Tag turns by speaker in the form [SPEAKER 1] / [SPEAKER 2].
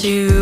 [SPEAKER 1] to